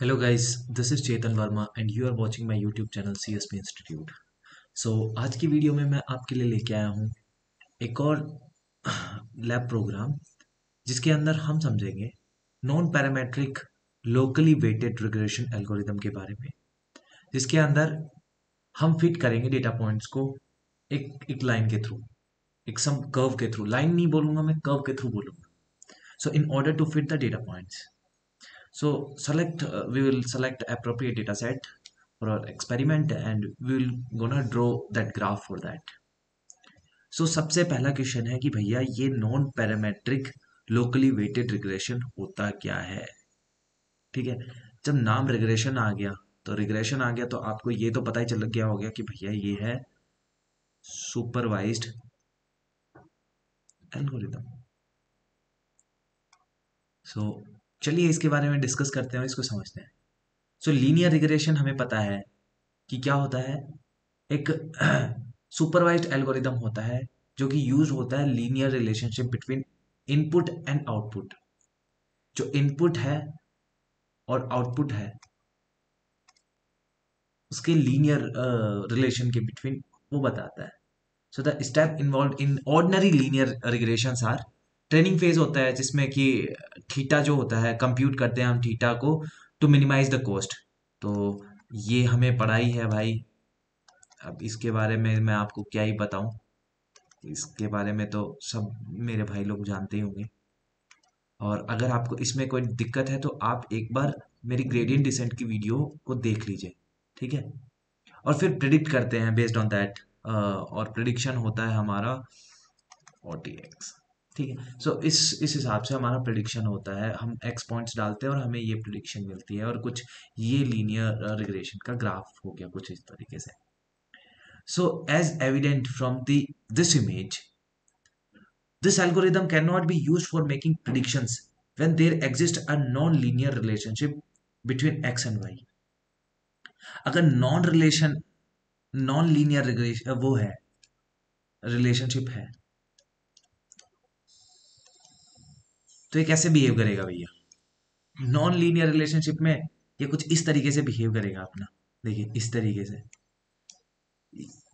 Hello guys, this is Chetan Verma and you are watching my YouTube channel CSP Institute. So आज की video में मैं आपके लिए लेके आया हूँ एक और लैब प्रोग्राम जिसके अंदर हम समझेंगे non parametric locally weighted regression algorithm के बारे में जिसके अंदर हम फिट करेंगे डेटा पॉइंट्स को एक एक लाइन के थ्रू एक सम कर्व के थ्रू लाइन नहीं बोलूँगा मैं कर्व के थ्रू बोलूँगा so in order to fit the data points So select, uh, we will select appropriate data set for our experiment and we will gonna draw that graph for that. So सबसे पहला question है कि भैया ये non parametric locally weighted regression होता क्या है? ठीक है? जब नाम रिग्रेशन आ गया तो रिग्रेशन आ गया तो आपको ये तो पता ही चल गया हो गया कि भैया ये है सुपरवाइज्ड एल्गोरिदम सो so, चलिए इसके बारे में डिस्कस करते हैं इसको समझते हैं। सो लीनियर रिग्रेशन हमें पता है कि क्या होता है? एक सुपरवाइज्ड एल्गोरिदम होता है जो कि यूज़ होता है linear relationship between input and output जो इनपुट है और आउटपुट है, उसके लीनियर रिलेशन के बिटवीन वो बताता है। So the step involve in ordinary linear regression are training phase होता है जिसमें कि थीटा जो होता है कंप्यूट करते हैं हम थीटा को टू मिनिमाइज द कॉस्ट तो ये हमें पढ़ाई है भाई। अब इसके बारे में मैं आपको क्या ही बताऊँ। इसके बारे में तो सब मेरे भाई लोग जानते ही होंगे। और अगर आपको इसमें कोई दिक्कत है तो आप एक बार मेरी ग्रेडियंट डिसेंट की वीडियो को देख लीजिए, ठीक है? और फिर प्रिडिक्ट करते हैं बेस्ड ऑन दैट और प्रिडिक्शन होता है हमारा ओ टी एक्स ठीक है। सो इस इस हिसाब से हमारा प्रिडिक्शन होता है। हम एक्स पॉइंट्स डालते हैं और हमें ये प्रिडिक्शन मिलती है और कुछ ये लीनियर रिग्रेशन का ग्राफ हो गया कुछ इस तरीके से। So as evident from the this image this algorithm cannot be used for making predictions when there exists a non-linear relationship between x and y. अगर नॉन रिलेशन नॉन लीनियर वो है रिलेशनशिप है तो ये कैसे बिहेव करेगा भैया? Non linear relationship में ये कुछ इस तरीके से बिहेव करेगा अपना। देखिए, इस तरीके से।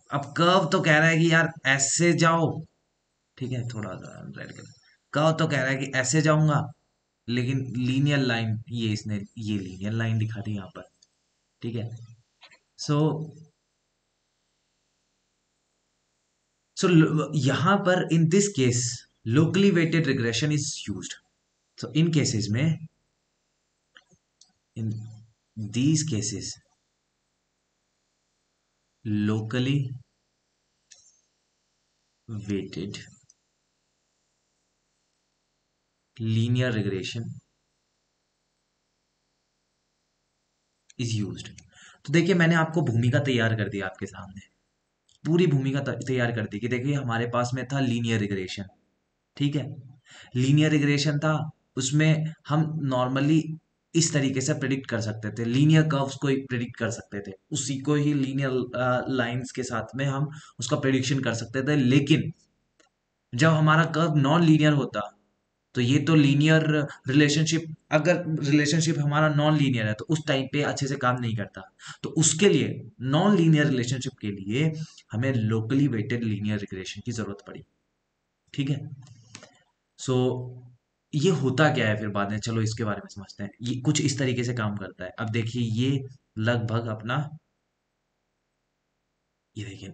अब कर्व तो कह रहा है कि यार ऐसे जाओ। ठीक है, थोड़ा रेड कलर कर्व तो कह रहा है कि ऐसे जाऊँगा, लेकिन लीनियर लाइन ये इसने, ये लीनियर लाइन दिखा दी यहाँ पर। ठीक है? सो सो यहाँ पर in this case locally weighted regression is used So in cases में in these cases, locally weighted, linear regression is used. तो देखिए, मैंने आपको भूमिका तैयार कर दी आपके सामने। पूरी भूमिका तैयार कर दी कि देखिए, हमारे पास में था लीनियर रिग्रेशन ठीक है? लीनियर रिग्रेशन था उसमें हम नॉर्मली इस तरीके से प्रिडिक्ट कर सकते थे। लीनियर कर्व्स को ही प्रिडिक्ट कर सकते थे। उसी को ही लीनियर लाइंस के साथ में हम उसका प्रिडिक्शन कर सकते थे। लेकिन जब हमारा कर्व नॉन लीनियर होता तो ये तो लीनियर रिलेशनशिप अगर रिलेशनशिप हमारा नॉन लीनियर है तो उस टाइम पे अच्छे से काम नहीं करता। तो उसके लिए नॉन लीनियर रिलेशनशिप के लिए हमें लोकली वेटेड लीनियर रिग्रेशन की ज़रूरत पड़ी। ठीक है? सो so, ये होता क्या है फिर बाद में? चलो इसके बारे में समझते हैं। ये कुछ इस तरीके से काम करता है। अब देखिए, ये लगभग अपना ये देखिए,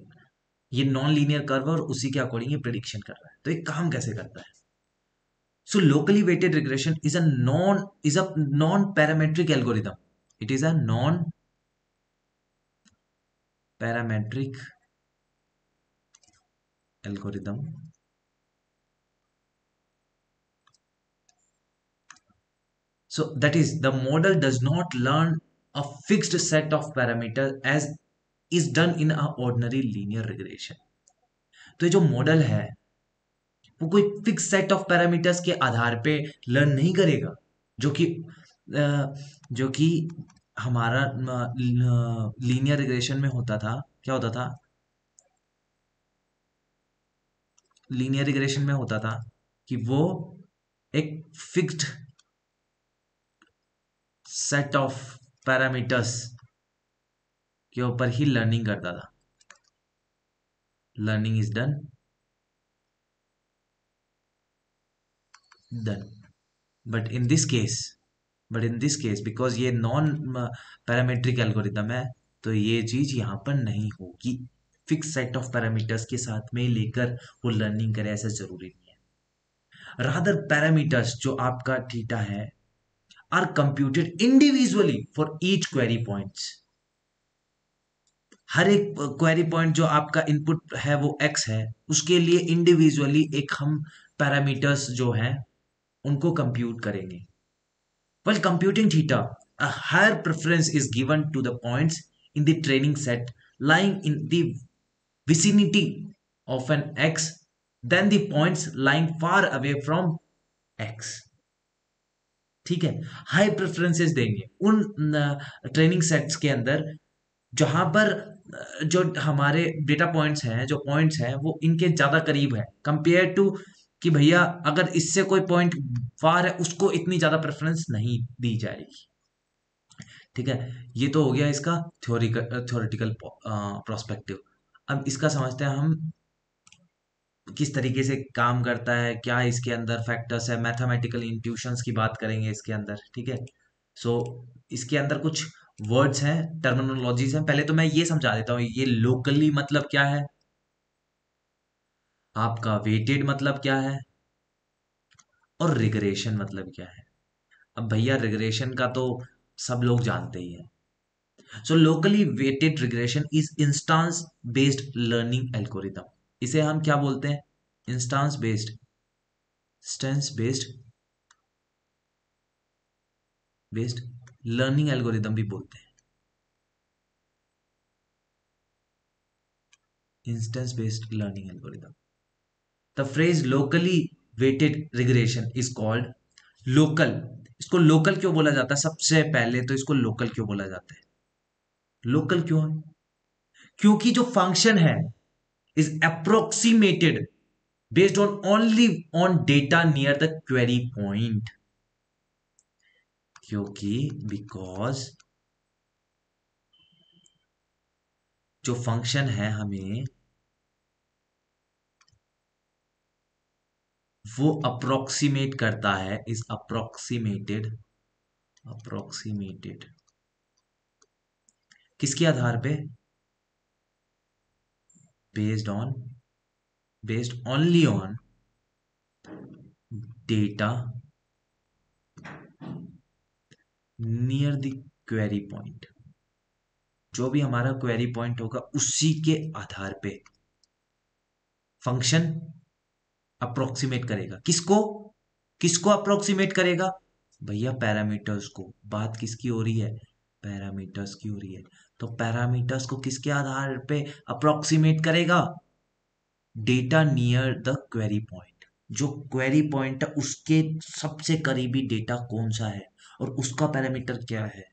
ये नॉन लीनियर कर्व और उसी के अकॉर्डिंग ये प्रिडिक्शन कर रहा है। तो ये काम कैसे करता है? So locally weighted regression is a non is a non parametric algorithm it is a non parametric algorithm So that is the model does not learn a fixed set of parameters as is done in a ordinary linear regression. तो जो model है वो कोई fix set of parameters के आधार पे learn नहीं करेगा जो कि जो कि हमारा लीनियर रिग्रेशन में होता था क्या होता था लीनियर रिग्रेशन में होता था कि वो एक फिक्स्ड set ऑफ़ पैरामीटर्स के ऊपर ही लर्निंग करता था। Learning is done done but in this case but in this case because ये नॉन पैरामीट्रिक एल्गोरिदम है तो ये चीज़ यहाँ पर नहीं होगी। फिक्स सेट ऑफ़ पैरामीटर्स के साथ में लेकर वो लर्निंग करे ऐसा ज़रूरी नहीं है। रादर पैरामीटर्स जो आपका थीटा है are computed individually for each query points हर एक क्वेरी पॉइंट जो आपका इनपुट है वो एक्स है, उसके लिए इंडिविजुअली एक हम पैरामीटर्स जो हैं, उनको कंप्यूट करेंगे। Well computing theta a higher preference is given to the points in the training set lying in the vicinity of an x than the points lying far away from x. ठीक है? High preferences देंगे। उन training sets के अंदर जहाँ पर जो हमारे डेटा पॉइंट्स हैं, जो पॉइंट्स हैं, वो इनके ज़्यादा करीब है। कंपेयर टू कि भैया, अगर इससे कोई पॉइंट फार है, उसको इतनी ज़्यादा प्रेफरेंस नहीं दी जाएगी। ठीक है? ये तो हो गया इसका थ्योरिकल थ्योरिटिकल प्रोस्पेक्टिव अब इसका समझते हैं हम किस तरीके से काम करता है, क्या इसके अंदर फैक्टर्स है मैथमेटिकल इंट्यूशंस की बात करेंगे इसके अंदर, ठीक है? सो इसके अंदर कुछ वर्ड्स हैं टर्मिनोलॉजीज हैं। पहले तो मैं ये समझा देता हूँ, ये लोकली मतलब क्या है? आपका वेटेड मतलब क्या है? और रिग्रेशन मतलब क्या है? अब भैया रिग्रेशन का तो सब लोग जानते ही हैं। So locally weighted regression is instance based learning algorithm इसे हम क्या बोलते हैं? Instance based stance based based learning algorithm भी बोलते हैं। Instance based learning algorithm the phrase locally weighted regression is called local इसको लोकल क्यों बोला जाता है? सबसे पहले तो इसको लोकल क्यों बोला जाता है? लोकल क्यों है? क्योंकि जो फ़ंक्शन है is approximated based on only on data near the query point क्योंकि बिकॉज़ जो फ़ंक्शन है हमें वो अप्रोक्सीमेट करता है इज़ अप्रोक्सीमेटेड अप्रोक्सीमेटेड किसके आधार पे? Based on based only on data near the query point जो भी हमारा क्वेरी पॉइंट होगा, उसी के आधार पे फ़ंक्शन अप्रोक्सीमेट करेगा। किसको? किसको अप्रोक्सीमेट करेगा? भैया पैरामीटर्स को। बात किसकी हो रही है? पैरामीटर्स की हो रही है। तो पैरामीटर्स को किसके आधार पे अप्रोक्सीमेट करेगा? Data near the query point जो क्वेरी पॉइंट है, उसके सबसे करीबी डेटा कौन सा है? और उसका पैरामीटर क्या है?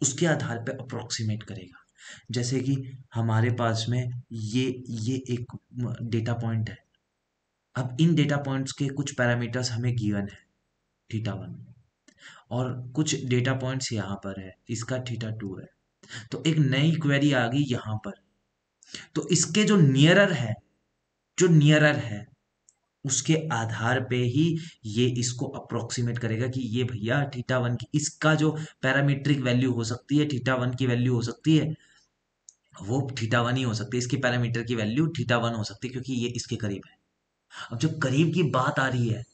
उसके आधार पे अप्रोक्सीमेट करेगा। जैसे कि हमारे पास में ये ये एक डेटा पॉइंट है। अब इन डेटा पॉइंट्स के कुछ पैरामीटर्स हमें गिवन है थीटा वन और कुछ डेटा पॉइंट्स यहाँ पर है, इसका थीटा टू है। तो एक नई क्वेरी आ गई यहाँ पर। तो इसके जो नियरर है, जो नियरर है, उसके आधार पे ही ये इसको अप्रोक्सीमेट करेगा कि ये भैया थीटा वन की इसका जो पैरामीट्रिक वैल्यू हो सकती है थीटा वन की वैल्यू हो सकती है, वो थीटा वन ही हो सकती है। इसके पैरामीटर की वैल्यू थीटा वन हो सकती है क्योंकि ये इसके करीब है। अब जब करीब की बात आ रही है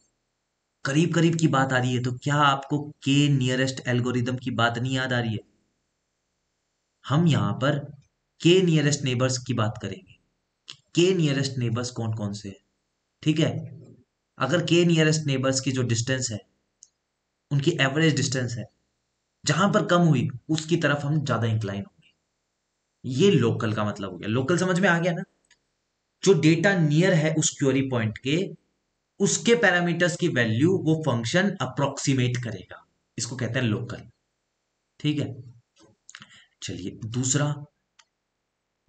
करीब करीब की बात आ रही है तो क्या आपको के नियरेस्ट एल्गोरिदम की बात नहीं याद आ रही है? हम यहाँ पर के नियरेस्ट नेबर्स की बात करेंगे। के नियरेस्ट नेबर्स कौन कौन से हैं? ठीक है? अगर के नियरेस्ट नेबर्स की जो डिस्टेंस है, उनकी एवरेज डिस्टेंस है, जहाँ पर कम हुई, उसकी तरफ़ हम ज़्यादा इंक्लाइन होंगे। ये लोकल का मतलब हो गया। लोकल समझ में आ गया ना? जो डेटा नियर है उस क्योरी पॉइंट के, उसके पैरामीटर्स की वैल्यू वो फ़ंक्शन अप्रोक्सीमेट करेगा। इसको कहते हैं लोकल ठीक है? चलिए, दूसरा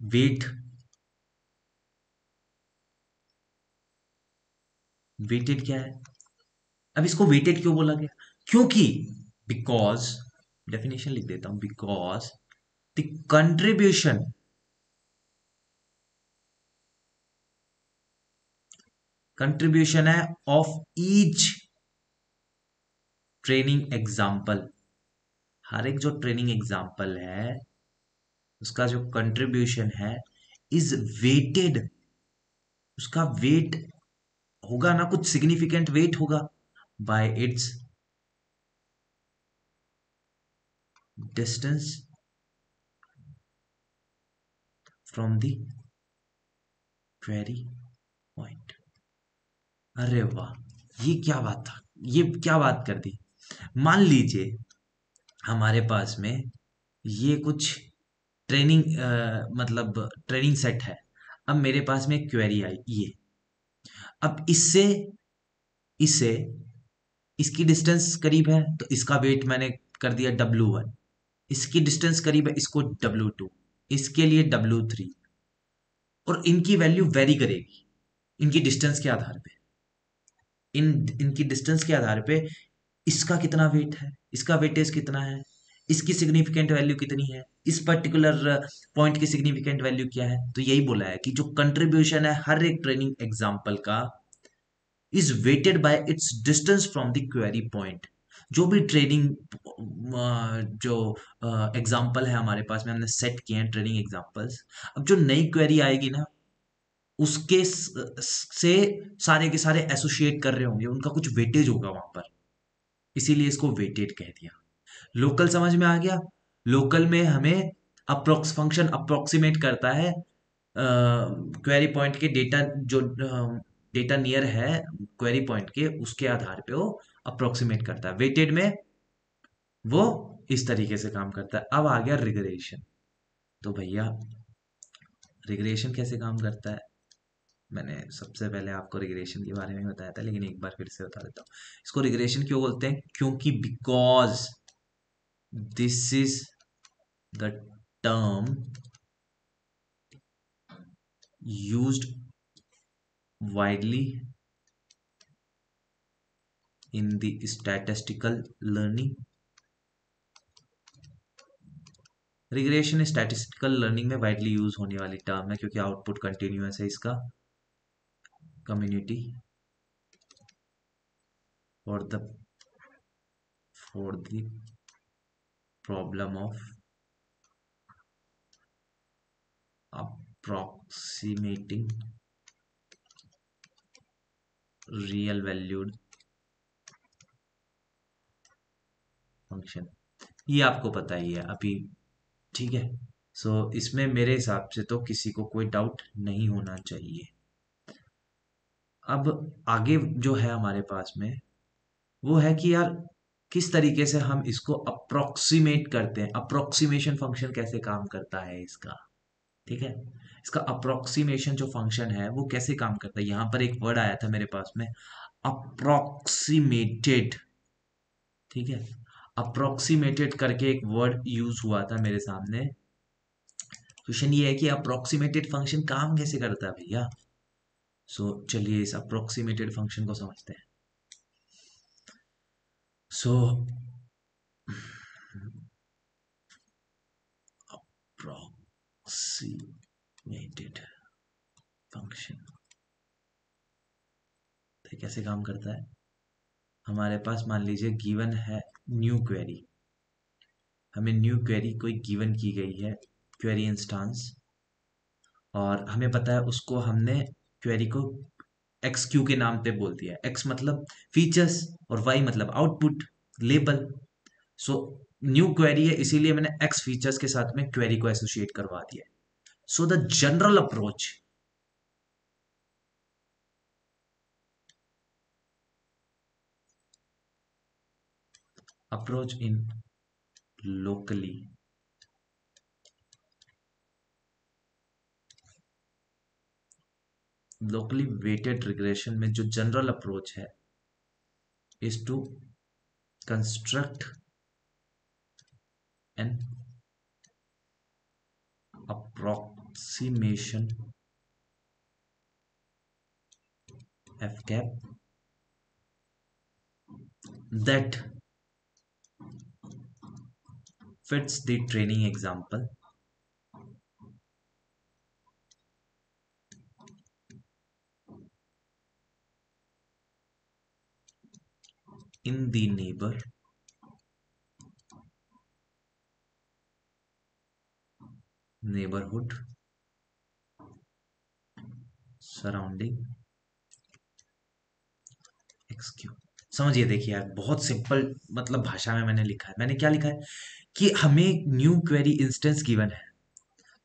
वेट वेटेड क्या है? अब इसको वेटेड क्यों बोला गया? क्योंकि बिकॉज़ डेफिनेशन लिख देता हूँ बिकॉज़ द कंट्रीब्यूशन कंट्रीब्यूशन है ऑफ़ ईच ट्रेनिंग एग्ज़ाम्पल हर एक जो ट्रेनिंग एग्ज़ाम्पल है, उसका जो कंट्रीब्यूशन है इज़ वेटेड उसका वेट होगा ना, कुछ सिग्निफिकेंट वेट होगा by its distance from the query point अरे वाह, ये क्या बात था? ये क्या बात कर दी? मान लीजिए हमारे पास में ये कुछ ट्रेनिंग आ, मतलब ट्रेनिंग सेट है। अब मेरे पास में क्वेरी आई ये। अब इससे इससे इसकी डिस्टेंस करीब है तो इसका वेट मैंने कर दिया डब्लू वन इसकी डिस्टेंस करीब है इसको डब्लू टू इसके लिए डब्लू थ्री और इनकी वैल्यू वेरी करेगी इनकी डिस्टेंस के आधार पे। इन इनकी डिस्टेंस के आधार पे इसका कितना वेट है? इसका वेटेज कितना है? इसकी सिग्निफिकेंट वैल्यू कितनी है? इस पर्टिकुलर पॉइंट की सिग्निफिकेंट वैल्यू क्या है? तो यही बोला है कि जो कंट्रीब्यूशन है हर एक ट्रेनिंग एग्ज़ाम्पल का is weighted by its distance from the query point जो भी ट्रेनिंग जो एग्ज़ाम्पल है हमारे पास में, हमने सेट किए हैं ट्रेनिंग एग्जाम्पल्स अब जो नई क्वेरी आएगी ना, उसके से सारे के सारे एसोसिएट कर रहे होंगे, उनका कुछ वेटेज होगा वहाँ पर। इसीलिए इसको वेटेड कह दिया। लोकल समझ में आ गया? लोकल में हमें अप्रोक्स फ़ंक्शन अप्रोक्सीमेट करता है क्वेरी uh, पॉइंट के डेटा जो डेटा uh, नियर है क्वेरी पॉइंट के उसके आधार पे वो अप्रोक्सीमेट करता है। वेटेड में वो इस तरीके से काम करता है। अब आ गया रिग्रेशन तो भैया रिग्रेशन कैसे काम करता है? मैंने सबसे पहले आपको रिग्रेशन के बारे में बताया था, लेकिन एक बार फिर से बता देता हूँ। इसको रिग्रेशन क्यों बोलते हैं? क्योंकि because this is the term used widely in the statistical learning regression statistical learning में वाइडली यूज़ होने वाली टर्म है, क्योंकि आउटपुट कंटिन्यूस है इसका। Community for the for the problem of approximating real valued function ये आपको पता ही है अभी ठीक है सो so, इसमें मेरे हिसाब से तो किसी को कोई डाउट नहीं होना चाहिए अब आगे जो है हमारे पास में, वो है कि यार, किस तरीके से हम इसको अप्रोक्सीमेट करते हैं? अप्रोक्सीमेशन फ़ंक्शन कैसे काम करता है इसका? ठीक है? इसका अप्रोक्सीमेशन जो फ़ंक्शन है, वो कैसे काम करता है? यहाँ पर एक वर्ड आया था मेरे पास में अप्रोक्सीमेटेड ठीक है? अप्रोक्सीमेटेड करके एक वर्ड यूज़ हुआ था मेरे सामने। क्वेश्चन ये है कि अप्रोक्सीमेटेड फ़ंक्शन काम कैसे करता है भैया? सो so, चलिए इस अप्रोक्सीमेटेड फ़ंक्शन को समझते हैं। सो अप्रोक्सीमेटेड फ़ंक्शन तो कैसे काम करता है। हमारे पास मान लीजिए गिवन है न्यू क्वेरी हमें न्यू क्वेरी कोई गिवन की गई है क्वेरी इंस्टांस और हमें पता है उसको हमने क्वेरी को एक्स क्यू के नाम पे बोल दिया। एक्स मतलब फीचर्स और वाई मतलब output label so new query है, इसीलिए मैंने एक्स फीचर्स के साथ में क्वेरी को एसोसिएट करवा दिया। So the general approach approach in locally locally weighted regression में जो जनरल अप्रोच है is to construct an approximation f cap that fits the training example. In the neighbor. Neighborhood. Surrounding. X q समझिए, देखिए, यार, बहुत simple मतलब भाषा में मैंने लिखा है। मैंने क्या लिखा है? कि हमें न्यू क्वेरी इंस्टेंस गिवन है।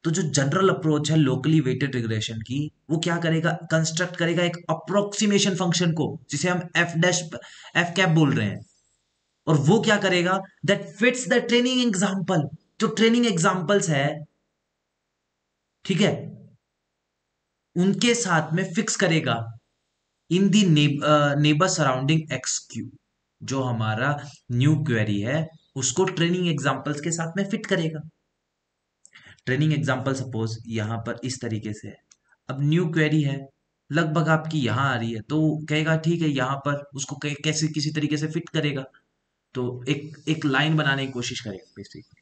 तो जो जनरल अप्रोच है लोकली वेटेड रिग्रेशन की, वो क्या करेगा? कंस्ट्रक्ट करेगा एक अप्रोक्सीमेशन फ़ंक्शन को, जिसे हम एफ़ डैश एफ़ कैप बोल रहे हैं। और वो क्या करेगा? That fits the training example जो ट्रेनिंग एग्जाम्पल्स है, ठीक है? उनके साथ में फिक्स करेगा in the neighbour surrounding x q जो हमारा न्यू क्वेरी है, उसको ट्रेनिंग एग्जाम्पल्स के साथ में फिट करेगा। ट्रेनिंग एग्ज़ाम्पल सपोज़ यहाँ पर इस तरीके से है। अब न्यू क्वेरी है, लगभग आपकी यहाँ आ रही है तो कहेगा, ठीक है, यहाँ पर उसको कैसे, किसी तरीके से फिट करेगा? तो एक एक लाइन बनाने की कोशिश करेगा बेसिकली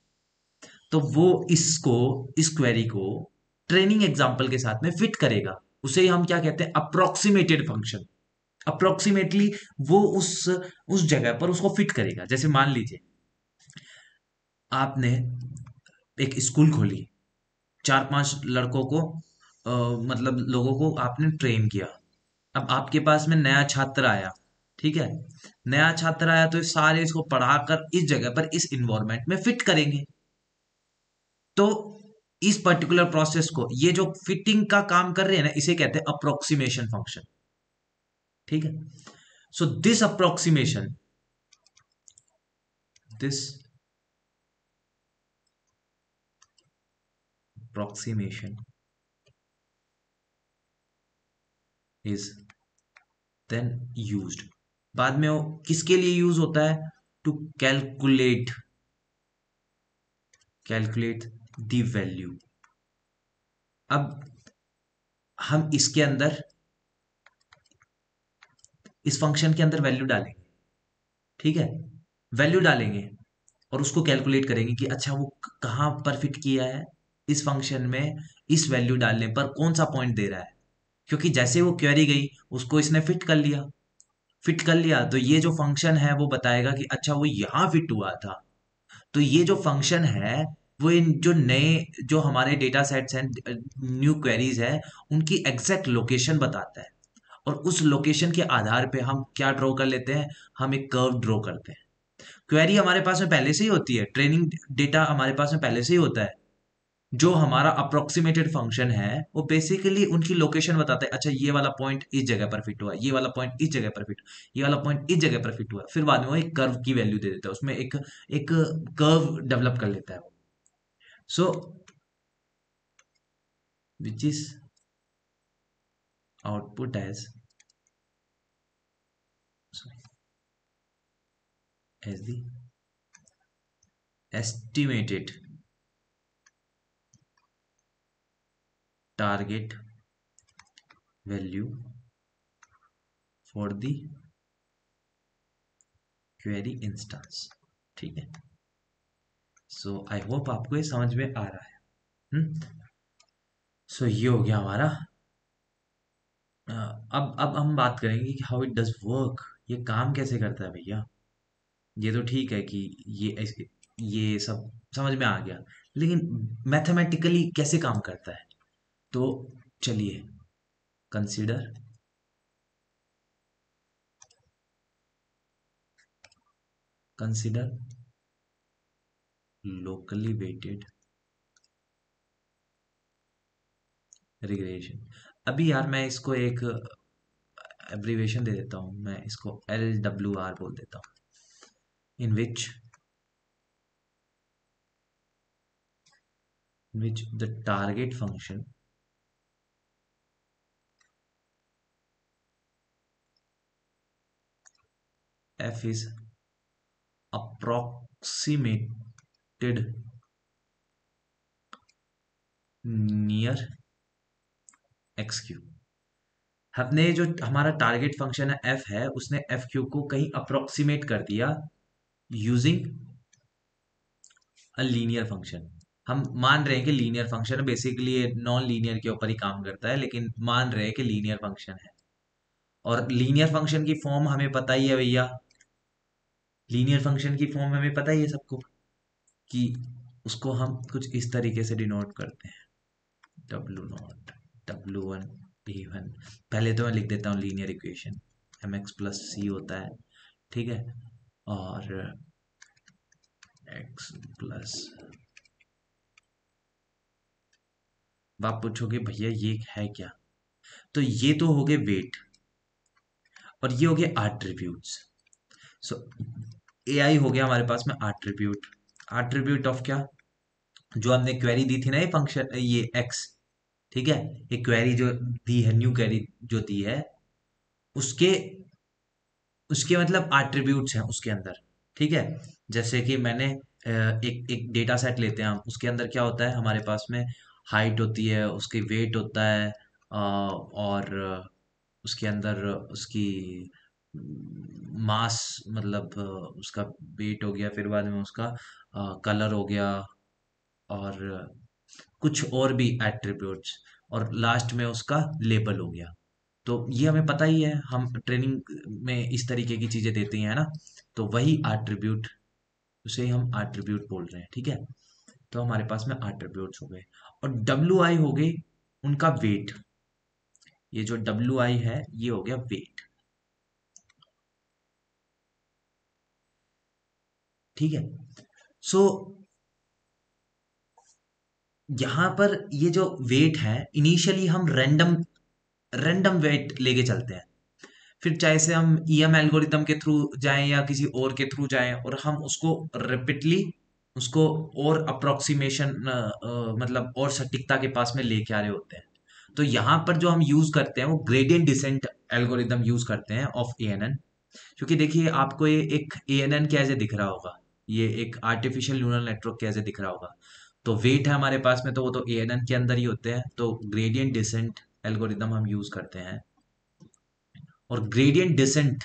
तो वो इसको, इस क्वेरी को ट्रेनिंग एग्ज़ाम्पल के साथ में फिट करेगा। उसे हम क्या कहते हैं? अप्रोक्सीमेटेड फ़ंक्शन अप्रोक्सीमेटली वो उस उस जगह पर उसको फिट करेगा। जैसे मान लीजिए, आपने एक स्कूल खोली। चार पाँच लड़कों को आ, मतलब लोगों को आपने ट्रेन किया। अब आपके पास में नया छात्र आया ठीक है? नया छात्र आया तो सारे इसको पढ़ाकर इस जगह पर इस इन्वायरमेंट में फिट करेंगे। तो इस पर्टिकुलर प्रोसेस को ये जो फिटिंग का काम कर रहे हैं ना इसे कहते हैं अप्रोक्सीमेशन फ़ंक्शन ठीक है? So this approximation this approximation is then used बाद में किसके लिए यूज़ होता है? To calculate calculate the value अब हम इसके अंदर, इस फ़ंक्शन के अंदर वैल्यू डालेंगे। ठीक है? वैल्यू डालेंगे और उसको कैलकुलेट करेंगे कि अच्छा वो कहाँ पर फिट किया है? इस फ़ंक्शन में इस वैल्यू डालने पर कौन सा पॉइंट दे रहा है? क्योंकि जैसे वो क्वेरी गई, उसको इसने फिट कर लिया। फिट कर लिया तो ये जो फ़ंक्शन है, वो बताएगा कि अच्छा वो यहाँ फिट हुआ था। तो ये जो फ़ंक्शन है, वो इन जो नए, जो हमारे डेटा सेट्स हैं न्यू क्वेरीज है, उनकी एग्जैक्ट लोकेशन बताता है। और उस लोकेशन के आधार पे हम क्या ड्रॉ कर लेते हैं? हम एक कर्व ड्रॉ करते हैं। क्वेरी हमारे पास में पहले से ही होती है। ट्रेनिंग डेटा हमारे पास में पहले से ही होता है। जो हमारा अप्रोक्सीमेटेड फ़ंक्शन है, वो बेसिकली उनकी लोकेशन बताता है अच्छा ये वाला पॉइंट इस जगह पर फिट हुआ, ये वाला पॉइंट इस जगह पर फिट ये वाला पॉइंट इस जगह पर फिट हुआ। फिर बाद में वो एक कर्व की वैल्यू दे देता है, उसमें एक एक कर्व डेवलप कर लेता है so which is output as as the estimated target value for the query instance. ठीक है? सो आई होप आपको ये समझ में आ रहा है। हम्म? सो so, ये हो गया हमारा अब अब हम बात करेंगे कि हाउ इट डज वर्क ये काम कैसे करता है भैया? ये तो ठीक है कि ये ये सब समझ में आ गया। लेकिन मैथमेटिकली कैसे काम करता है? तो चलिए consider consider locally weighted regression अभी यार मैं इसको एक एब्रीवेशन दे देता हूँ। मैं इसको एल डब्ल्यू आर बोल देता हूँ। In which which the target function f is approximated near x q हमने जो हमारा टारगेट फ़ंक्शन है एफ़ है, उसने एफ़ क्यू को कहीं अप्रोक्सीमेट कर दिया यूजिंग लीनियर फ़ंक्शन हम मान रहे हैं कि लीनियर फ़ंक्शन बेसिकली ये नॉन लीनियर के ऊपर ही काम करता है, लेकिन मान रहे हैं कि लीनियर फ़ंक्शन है। और लीनियर फ़ंक्शन की फॉर्म हमें पता ही है भैया लीनियर फ़ंक्शन की फॉर्म हमें पता ही है सबको कि उसको हम कुछ इस तरीके से डिनोट करते हैं। W naught W one D one पहले तो मैं लिख देता हूँ linear equation M X plus C होता है, ठीक है? और एक्स प्लस आप पूछोगे, भैया, ये है क्या? तो ये तो हो गए वेट और ये हो गए आट्रीब्यूट्स सो ए आई हो गया हमारे पास में आट्रीब्यूट आट्रीब्यूट ऑफ़ क्या? जो हमने क्वेरी दी थी ना ये फ़ंक्शन ये एक्स ठीक है? ये क्वेरी जो दी है न्यू क्वेरी जो दी है, उसके उसके मतलब आट्रीब्यूट्स हैं उसके अंदर, ठीक है? जैसे कि मैंने एक एक डेटा सेट लेते हैं हम, उसके अंदर क्या होता है? हमारे पास में हाइट होती है, उसकी वेट होता है और, उसके अंदर उसकी मास मतलब उसका वेट हो गया, फिर बाद में उसका कलर हो गया और कुछ और भी एट्रीब्यूट्स और लास्ट में उसका लेबल हो गया। तो ये हमें पता ही है, हम ट्रेनिंग में इस तरीके की चीज़ें देते हैं ना? तो वही एट्रीब्यूट उसे हम एट्रीब्यूट बोल रहे हैं, ठीक है? तो हमारे पास में एट्रीब्यूट्स हो गए और डब्ल्यू आई हो गई उनका वेट ये जो डब्ल्यू आई है, ये हो गया वेट ठीक है? सो so, यहाँ पर ये जो वेट है इनिशियली हम रैंडम रैंडम वेट लेके चलते हैं। फिर चाहे से हम ई एम एल्गोरिदम के थ्रू जाएँ या किसी और के थ्रू जाएँ और हम उसको रिपीटली उसको और अप्रोक्सीमेशन मतलब और सटीकता के पास में लेके आ रहे होते हैं। तो यहाँ पर जो हम यूज़ करते हैं वो ग्रेडियंट डिसेंट एल्गोरिदम यूज़ करते हैं ऑफ़ ए एन एन क्योंकि देखिए आपको ये एक ए एन एन कैसे दिख रहा होगा? ये एक आर्टिफिशियल न्यूरल नेटवर्क कैसे दिख रहा होगा? तो वेट है हमारे पास में तो वो तो ए एन एन के अंदर ही होते हैं। तो ग्रेडियंट डिसेंट एल्गोरिदम हम यूज़ करते हैं। और ग्रेडियंट डिसेंट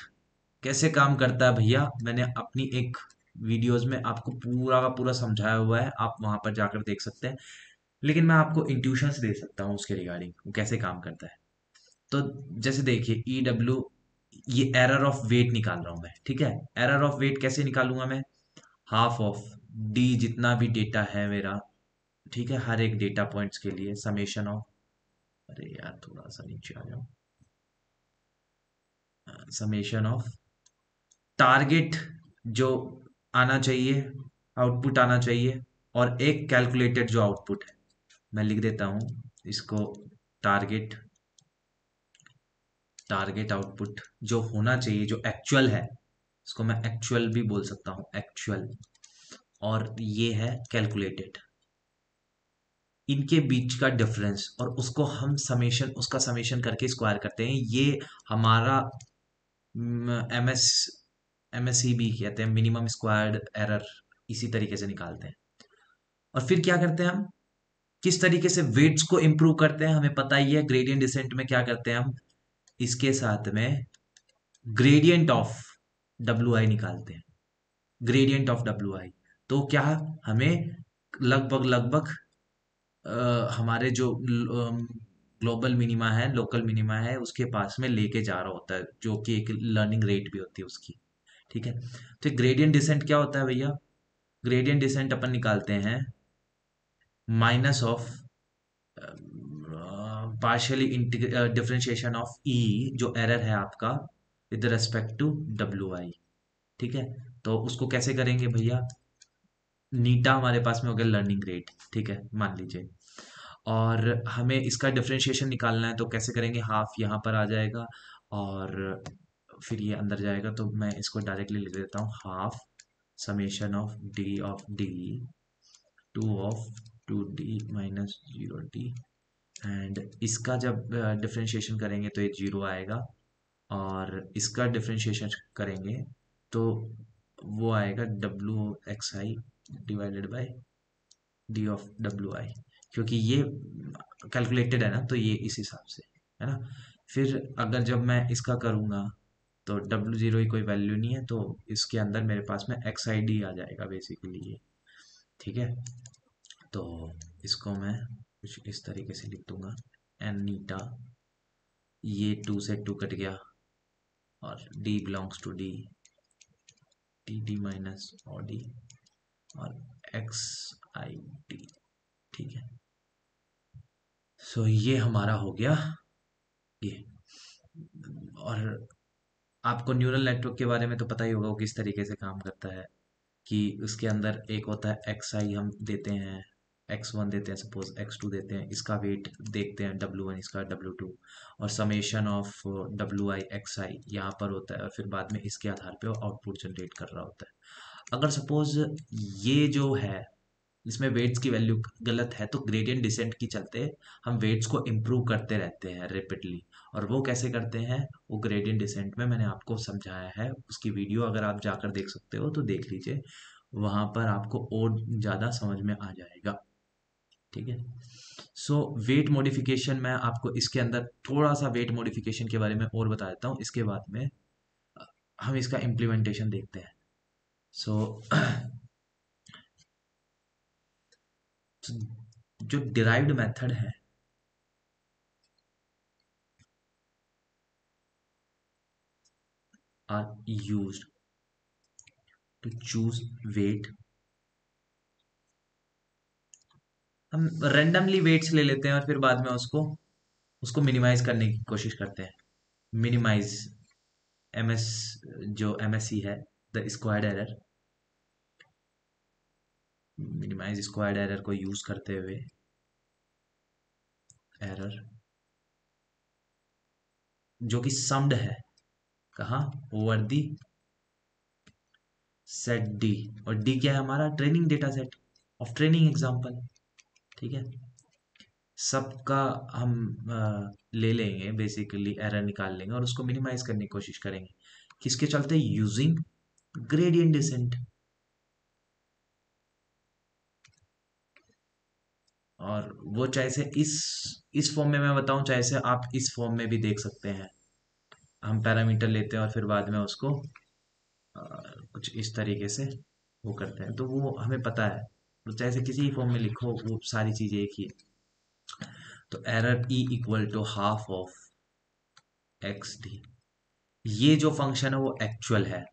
कैसे काम करता है भैया? मैंने अपनी एक वीडियोस में आपको पूरा का पूरा समझाया हुआ है। आप वहाँ पर जाकर देख सकते हैं। लेकिन मैं आपको इंट्यूशंस दे सकता हूँ उसके रिगार्डिंग वो कैसे काम करता है। तो जैसे देखिए ई e डब्ल्यू ये एरर ऑफ़ वेट निकाल रहा हूँ मैं, ठीक है? एरर ऑफ़ वेट कैसे निकालूँगा मैं? हाफ़ ऑफ़ डी जितना भी डेटा है मेरा, ठीक है, हर एक डेटा पॉइंट्स के लिए समेशन ऑफ़ अरे यार, थोड़ा सा नीचे आ जाओ। समेशन ऑफ़ टारगेट जो आना चाहिए आउटपुट आना चाहिए, और एक कैलकुलेटेड जो आउटपुट है। मैं लिख देता हूँ, इसको टारगेट टारगेट आउटपुट जो होना चाहिए, जो एक्चुअल है इसको मैं एक्चुअल भी बोल सकता हूँ एक्चुअल और ये है कैलकुलेटेड इनके बीच का डिफरेंस और उसको हम समेशन उसका समेशन करके स्क्वायर करते हैं। ये हमारा M S M S C B कहते हैं मिनिमम स्क्वायर्ड एरर इसी तरीके से निकालते हैं। और फिर क्या करते हैं हम? किस तरीके से वेट्स को इंप्रूव करते हैं, हमें पता ही है ग्रेडियंट डिसेंट में क्या करते हैं हम? इसके साथ में ग्रेडियंट ऑफ़ डब्ल्यू आई निकालते हैं। ग्रेडियंट ऑफ़ डब्ल्यू आई तो क्या हमें लगभग लगभग हमारे जो ग्लोबल मिनिमा है लोकल मिनिमा है, उसके पास में लेके जा रहा होता है, जो कि एक लर्निंग रेट भी होती है उसकी। ठीक है? तो ग्रेडियंट डिसेंट क्या होता है भैया? ग्रेडियंट डिसेंट अपन निकालते हैं। Minus of partially differentiation of E जो एरर है आपका with respect to W I ठीक है? तो उसको कैसे करेंगे भैया? नीटा हमारे पास में हो गया लर्निंग रेट ठीक है? मान लीजिए। और हमें इसका डिफ्रेंशिएशन निकालना है तो कैसे करेंगे? हाफ़ यहाँ पर आ जाएगा और फिर ये अंदर जाएगा तो मैं इसको डायरेक्टली लिख देता हूँ। Half summation of d of d two of two d minus zero d and इसका जब डिफ्रेंशिएशन करेंगे तो ये ज़ीरो आएगा। और इसका डिफ्रेंशिएशन करेंगे तो वो आएगा W X I divided by D of W I क्योंकि ये कैलकुलेटेड है ना तो ये इस हिसाब से, है ना? फिर अगर जब मैं इसका करूँगा तो डब्ल्यू ज़ीरो की कोई वैल्यू नहीं है तो इसके अंदर मेरे पास में एक्स आई डी आ जाएगा बेसिकली ये, ठीक है? तो इसको मैं कुछ इस तरीके से लिख दूँगा एन नीटा ये टू से टू कट गया। और d belongs to d t d minus और डी ठीक है? सो so, ये हमारा हो गया. ये. और आपको न्यूरल नेटवर्क के बारे में तो पता ही होगा वो किस तरीके से काम करता है कि उसके अंदर एक होता है एक्स आई हम देते हैं एक्स वन देते हैं सपोज़ एक्स टू देते हैं, इसका वेट देखते हैं डब्लू वन इसका डब्लू टू और समेशन ऑफ़ डब्लू आई एक्स आई यहाँ पर होता है और फिर बाद में इसके आधार पे वो आउटपुट जनरेट कर रहा होता है। अगर सपोज़ ये जो है, इसमें वेट्स की वैल्यू गलत है तो ग्रेडियंट डिसेंट की चलते हम वेट्स को इम्प्रूव करते रहते हैं रेपिडली और वो कैसे करते हैं, वो ग्रेडियंट डिसेंट में मैंने आपको समझाया है। उसकी वीडियो अगर आप जाकर देख सकते हो तो देख लीजिए, वहाँ पर आपको और ज़्यादा समझ में आ जाएगा। ठीक है? सो वेट मॉडिफिकेशन मैं आपको इसके अंदर थोड़ा सा वेट मॉडिफिकेशन के बारे में और बता देता हूँ। इसके बाद में हम इसका इम्प्लीमेंटेशन देखते हैं। सो so, जो डिराइव्ड मेथड है are used to choose weight हम रेंडमली वेट्स ले लेते हैं और फिर बाद में उसको उसको मिनिमाइज करने की कोशिश करते हैं। मिनिमाइज एम एस जो एम एस सी है the squared error minimize squared error को यूज़ करते हुए एरर जो कि समड है। कहा? ओवर दी सेट डी और डी क्या है हमारा? Training data set of training example ठीक है? सबका हम ले लेंगे बेसिकली एरर निकाल लेंगे और उसको मिनिमाइज करने की कोशिश करेंगे। किसके चलते? यूजिंग ग्रेडियंट डिसेंट और वो चाहे से इस इस फॉर्म में मैं बताऊँ चाहे से आप इस फॉर्म में भी देख सकते हैं। हम पैरामीटर लेते हैं और फिर बाद में उसको आ, कुछ इस तरीके से वो करते हैं। तो वो हमें पता है। तो चाहे से किसी फॉर्म में लिखो, वो सारी चीज़ें एक ही है। तो error E equal to half of x d ये जो फ़ंक्शन है, वो एक्चुअल है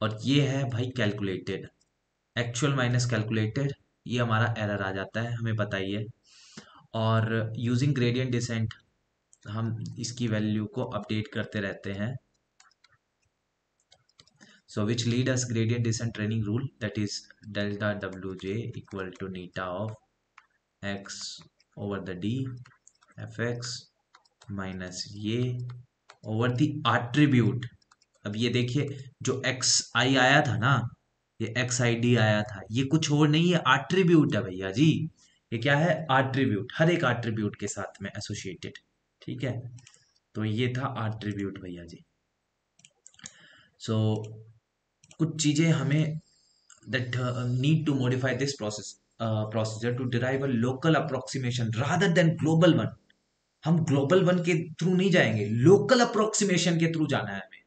और ये है भाई कैलकुलेटेड एक्चुअल माइनस कैलकुलेटेड ये हमारा एरर आ जाता है, हमें है और यूजिंग ग्रेडियंट डिसेंट हम इसकी वैल्यू को अपडेट करते रहते हैं। So which lead us gradient descent training rule that is delta wj equal to neta of x over the d fx minus ये over the attribute अब ये देखिए जो x i आया था ना ये एक्स आई डी आया था ये कुछ और नहीं है आट्रीब्यूट है भैया जी ये क्या है आट्रीब्यूट हर एक आट्रीब्यूट के साथ में एसोसिएटेड ठीक है तो ये था आट्रीब्यूट भैया जी सो so, कुछ चीज़ें हमें that need to modify this process procedure to derive a local approximation rather than global one हम ग्लोबल वन के थ्रू नहीं जाएँगे लोकल अप्रोक्सीमेशन के थ्रू जाना है हमें।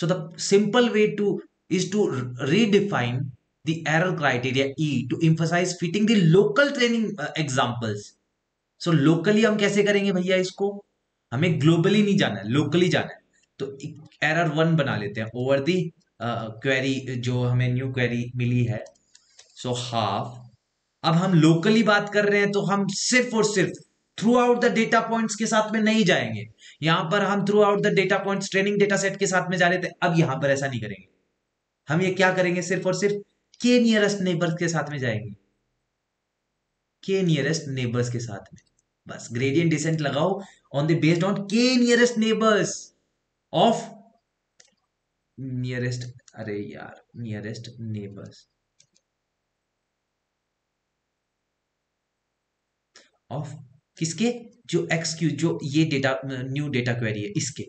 So the simple way to to redefine the error criteria E to emphasize fitting the local training uh, examples. So locally हम कैसे करेंगे भैया इसको? हमें ग्लोबली नहीं जाना है लोकली जाना है। तो एरर वन बना लेते हैं ओवर दी क्वेरी जो हमें न्यू क्वेरी मिली है। सो हाफ़ अब हम लोकली बात कर रहे हैं तो हम सिर्फ़ और सिर्फ़ throughout the data points के साथ में नहीं जाएँगे। यहाँ पर हम throughout the data points training data set के साथ में जा रहे थे, अब यहाँ पर ऐसा नहीं करेंगे। हम ये क्या करेंगे सिर्फ़ और सिर्फ़ के नियरेस्ट नेबर्स के साथ में जाएँगे। के नियरेस्ट नेबर्स के साथ में। बस ग्रेडियंट डिसेंट लगाओ on the based on k nearest neighbours of nearest अरे यार नियरेस्ट नेबर्स ऑफ़ किसके? जो एक्स क्यू जो ये डेटा न्यू डेटा क्वेरी है, इसके.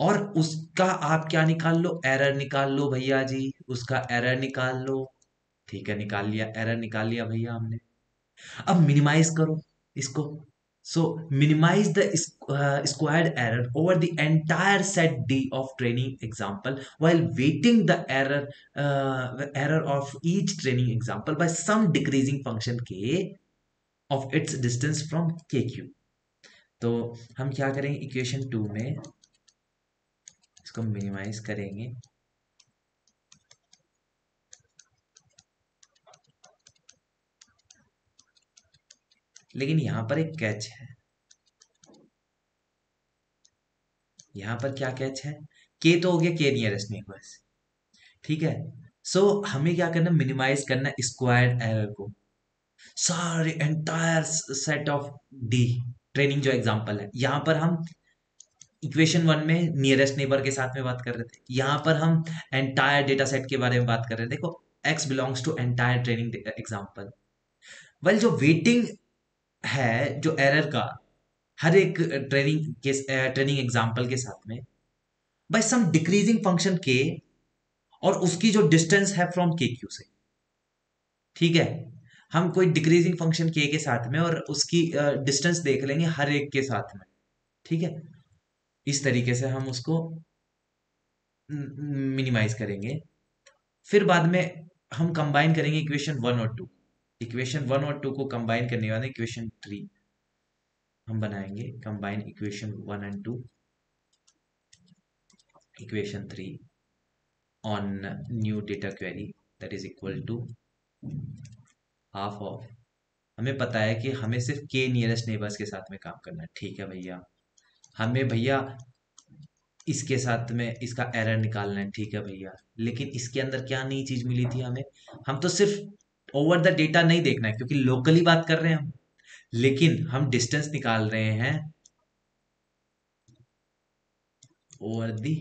और उसका आप क्या निकाल लो? एरर निकाल लो भैया जी, उसका एरर निकाल लो. ठीक है, निकाल लिया एरर निकाल लिया भैया हमने. अब मिनिमाइज करो इसको. So minimize the uh, squared error over the entire set D of training example while weighting the error uh, error of each training example by some decreasing function k of its distance from kq. तो हम क्या करेंगे equation two में इसको minimise करेंगे लेकिन यहाँ पर एक कैच है। यहाँ पर क्या कैच है? के तो हो गया के नियरेस्ट नेबर्स ठीक है? सो so, हमें क्या करना मिनिमाइज करना स्क्वायर एरर को। सारे entire set of the training जो एग्जांपल है। यहाँ पर हम इक्वेशन वन में नियरेस्ट नेबर के साथ में बात कर रहे थे। यहाँ पर हम एंटायर डेटा सेट के बारे में बात कर रहे थे। देखो x belongs to entire training example well जो वेटिंग है जो एरर का हर एक ट्रेनिंग के ट्रेनिंग एग्ज़ाम्पल के साथ में बाय सम डिक्रीजिंग फ़ंक्शन के और उसकी जो डिस्टेंस है फ्रॉम के क्यू से। ठीक है? हम कोई डिक्रीजिंग फ़ंक्शन के के साथ में और उसकी डिस्टेंस देख लेंगे हर एक के साथ में। ठीक है? इस तरीके से हम उसको मिनिमाइज करेंगे। फिर बाद में हम कंबाइन करेंगे इक्वेशन वन और टू इक्वेशन वन और टू को कंबाइन करने वाले इक्वेशन थ्री हम बनाएँगे। Combine equation one and two equation three on new data query that is equal to half of हमें पता है कि हमें सिर्फ़ के नियरेस्ट नेबर्स के साथ में काम करना है। ठीक है भैया। हमें भैया इसके साथ में इसका एरर निकालना है। ठीक है भैया। लेकिन इसके अंदर क्या नई चीज़ मिली थी हमें? हम तो सिर्फ़ ओवर द डेटा नहीं देखना है, क्योंकि लोकली बात कर रहे हैं हम। लेकिन हम डिस्टेंस निकाल रहे हैं। ओवर दी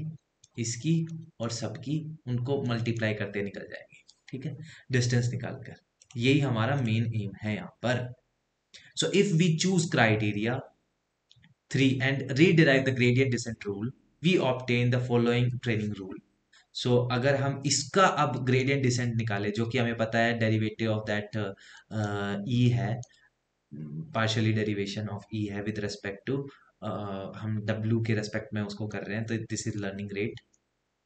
इसकी और सबकी, उनको मल्टीप्लाई करते निकल जाएँगे। ठीक है? डिस्टेंस निकालकर यही हमारा मेन एम है यहाँ पर। So if we choose criteria three and rederive the gradient descent rule we obtain the following training rule so so, अगर हम इसका अब ग्रेडियंट डिसेंट निकाले जो कि हमें पता है डेरिवेटिव ऑफ़ दैट ई है पार्शियली डेरिवेशन ऑफ़ ई है विद रेस्पेक्ट टू हम डब्ल्यू के रेस्पेक्ट में उसको कर रहे हैं तो this is learning rate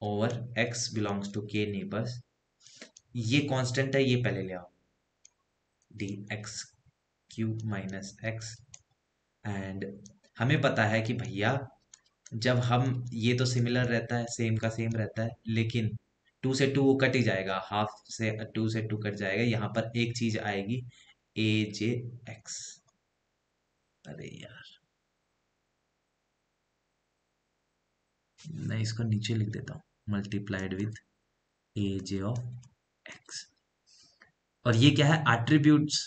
over x belongs to k neighbours ये कांस्टेंट है ये पहले ले आओ। D x q minus x and हमें पता है कि भैया जब हम ये तो सिमिलर रहता है सेम का सेम रहता है, लेकिन टू से टू वो कट ही जाएगा। हाफ़ से टू से टू कट जाएगा। यहाँ पर एक चीज़ आएगी ए जे एक्स अरे यार। मैं इसको नीचे लिख देता हूँ। Multiplied with a j of x और ये क्या है? एट्रीब्यूट्स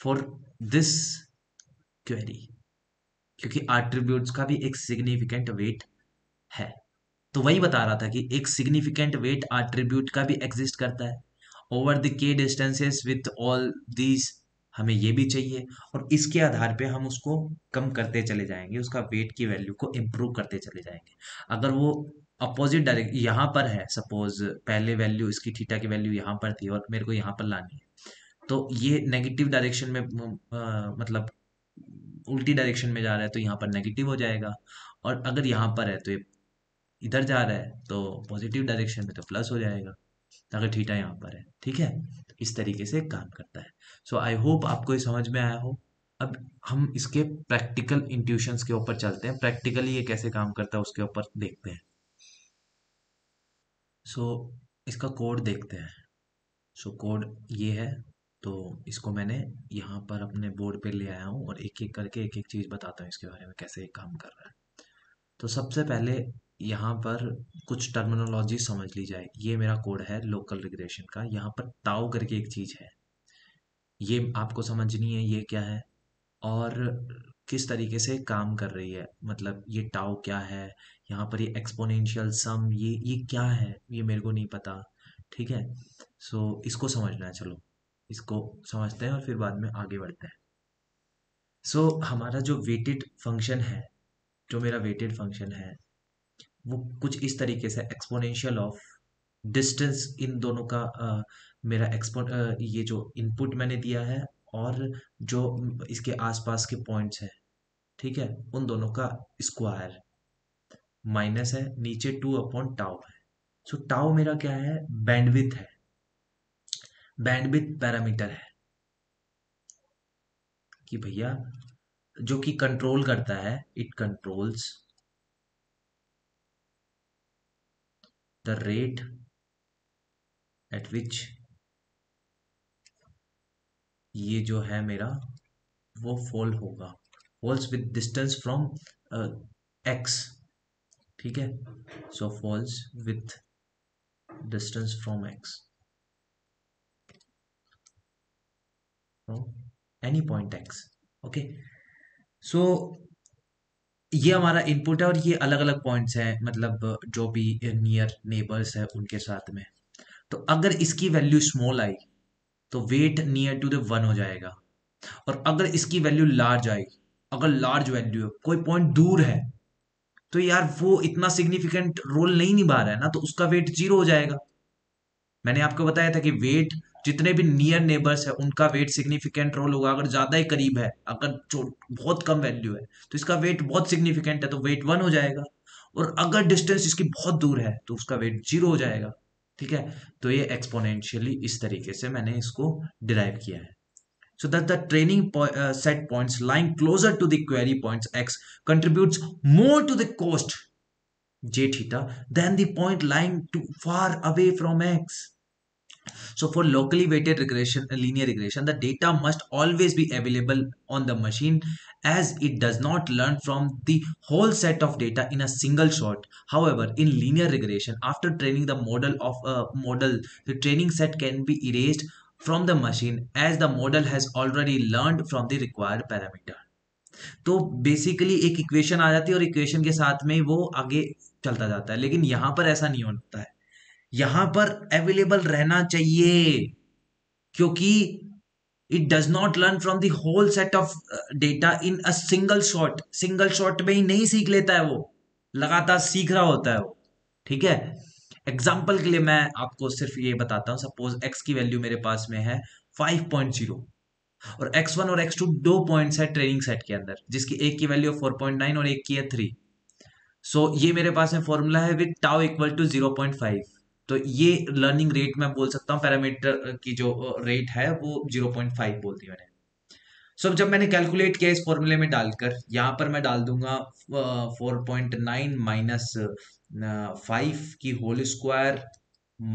फॉर दिस क्वेरी क्योंकि आट्रीब्यूट्स का भी एक सिग्निफिकेंट वेट है। तो वही बता रहा था कि एक सिग्निफिकेंट वेट आट्रीब्यूट का भी एग्जिस्ट करता है। Over the k distances with all these हमें ये भी चाहिए और इसके आधार पे हम उसको कम करते चले जाएँगे उसका वेट की वैल्यू को इम्प्रूव करते चले जाएँगे। अगर वो अपोजिट डायरेक्ट यहाँ पर है सपोज़ पहले वैल्यू इसकी थीटा की वैल्यू यहाँ पर थी और मेरे को यहाँ पर लानी है तो ये नेगेटिव डायरेक्शन में आ, मतलब उल्टी डायरेक्शन में जा रहा है तो यहाँ पर नेगेटिव हो जाएगा। और अगर यहाँ पर है तो ये इधर जा रहा है तो पॉजिटिव डायरेक्शन में तो प्लस हो जाएगा अगर थीटा यहाँ पर है ठीक है? इस तरीके से काम करता है। सो आई होप आपको ये समझ में आया हो। अब हम इसके प्रैक्टिकल इंट्यूशंस के ऊपर चलते हैं। प्रैक्टिकली ये कैसे काम करता है उसके ऊपर देखते हैं। सो so, इसका कोड देखते हैं। सो so, कोड ये है। तो इसको मैंने यहाँ पर अपने बोर्ड पे ले आया हूँ और एक एक करके एक एक चीज़ बताता हूँ इसके बारे में कैसे काम कर रहा है। तो सबसे पहले यहाँ पर कुछ टर्मिनोलॉजी समझ ली जाए। ये मेरा कोड है लोकल रिग्रेशन का। यहाँ पर ताओ करके एक चीज़ है। ये आपको समझनी है ये क्या है और किस तरीके से काम कर रही है। मतलब ये टाओ क्या है? यहाँ पर ये एक्सपोनेंशियल सम ये ये क्या है? ये मेरे को नहीं पता। ठीक है? सो so, इसको समझना है चलो। इसको समझते हैं और फिर बाद में आगे बढ़ते हैं। सो so, हमारा जो वेटेड फ़ंक्शन है जो मेरा वेटेड फ़ंक्शन है वो कुछ इस तरीके से एक्सपोनेंशियल ऑफ़ डिस्टेंस इन दोनों का आ, मेरा एक्सपो ये जो इनपुट मैंने दिया है और जो इसके आसपास के पॉइंट्स हैं ठीक है? उन दोनों का स्क्वायर माइनस है नीचे टू अपॉन टाउ है। सो so, टाउ मेरा क्या है? बैंडविथ है। बैंडविथ पैरामीटर है। कि भैया, जो कि कंट्रोल करता है it controls the rate at which ये जो है मेरा, वो फॉल होगा। Falls with distance from x ठीक है? So falls with distance from x any point x okay so ये हमारा इनपुट है और ये अलग अलग पॉइंट्स हैं मतलब जो भी नियर नेबर्स है उनके साथ में। तो अगर इसकी वैल्यू स्मॉल आई तो weight near to the one हो जाएगा। और अगर इसकी वैल्यू लार्ज आई, अगर लार्ज वैल्यू है, कोई पॉइंट दूर है तो यार वो इतना सिग्निफिकेंट रोल नहीं निभा रहा है ना तो उसका वेट ज़ीरो हो जाएगा। मैंने आपको बताया था कि वेट जितने भी नियर नेबर्स है उनका वेट सिग्निफिकेंट रोल होगा अगर ज़्यादा ही करीब है अगर बहुत कम वैल्यू है तो इसका वेट बहुत सिग्निफिकेंट है तो वेट वन हो जाएगा। और अगर डिस्टेंस इसकी बहुत दूर है तो उसका वेट ज़ीरो हो जाएगा। ठीक है? तो ये एक्सपोनेंशियली इस तरीके से मैंने इसको डिराइव किया है। So that the training po uh, set points lying closer to the query points x contributes more to the cost j theta than the point so for locally weighted regression linear regression the data must always be available on the machine as it does not learn from the whole set of data in a single shot however in linear regression after training the model of a model the training set can be erased from the machine as the model has already learned from the required parameter तो basically एक equation आ जाती है और equation के साथ में वो आगे चलता जाता है लेकिन यहाँ पर ऐसा नहीं होता है यहाँ पर अवेलेबल रहना चाहिए क्योंकि it does not learn from the whole set of data in a single shot single shot में ही नहीं सीख लेता है वो। लगातार सीख रहा होता है वो। ठीक है? एग्ज़ाम्पल के लिए मैं आपको सिर्फ़ ये बताता हूँ। सपोज़ एक्स की वैल्यू मेरे पास में है 5.0 और x1 और x2 दो पॉइंट्स है ट्रेनिंग सेट के अंदर जिसकी एक की वैल्यू 4.9 और एक की है 3 सो so, ये मेरे पास में फॉर्मूला है विद टाउ इक्वल टू 0.5 तो ये लर्निंग रेट मैं बोल सकता हूँ पैरामीटर की जो रेट है वो 0.5 बोल दी मैंने। सो so, जब मैंने कैलकुलेट किया इस फॉर्मूले में डालकर यहाँ पर मैं डाल दूँगा four point nine minus five की whole square